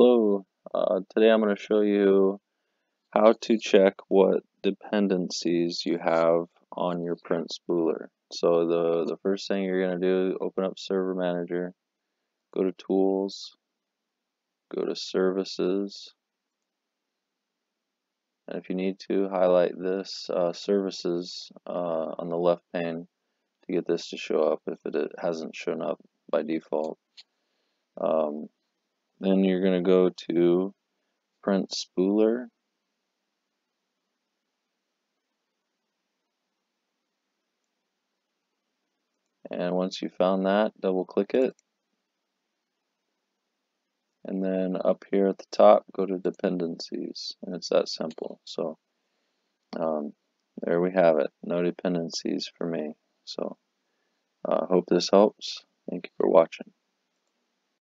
Hello, uh, today I'm going to show you how to check what dependencies you have on your print spooler. So the, the first thing you're going to do, open up Server Manager, go to Tools, go to Services, and if you need to, highlight this uh, Services uh, on the left pane to get this to show up if it hasn't shown up by default. Um, then you're going to go to print spooler. And once you found that, double click it. And then up here at the top, go to dependencies. And it's that simple. So um, there we have it. No dependencies for me. So I uh, hope this helps. Thank you for watching.